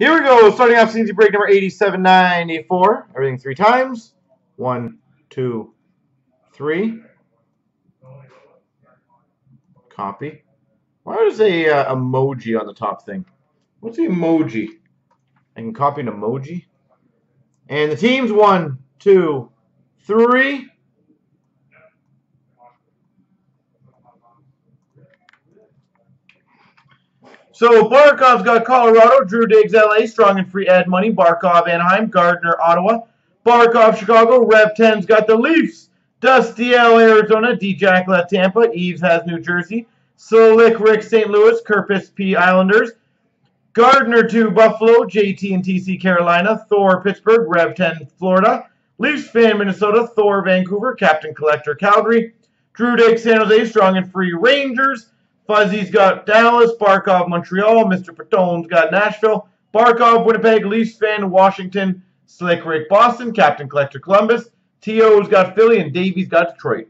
Here we go. Starting off CNC break number 8794. Everything three times. One, two, three. Copy. Why is a uh, emoji on the top thing? What's the emoji? I can copy an emoji. And the teams one, two, three. So Barkov's got Colorado, Drew Diggs LA, Strong and Free Edmonton, Barkov Anaheim, Gardner Ottawa, Barkov Chicago, Rev 10's got the Leafs, Dusty L Arizona, D Jack left Tampa, Eves has New Jersey, Slick Rick St. Louis, Kerpis P Islanders, Gardner 2 Buffalo, JT and TC Carolina, Thor Pittsburgh, Rev 10 Florida, Leafs fan Minnesota, Thor Vancouver, Captain Collector Calgary, Drew Diggs San Jose, Strong and Free Rangers, Fuzzy's got Dallas, Barkov Montreal, Mr. Patone's got Nashville, Barkov Winnipeg, Leafs fan Washington, Slick Rick Boston, Captain Collector Columbus, T.O.'s got Philly, and Davies got Detroit.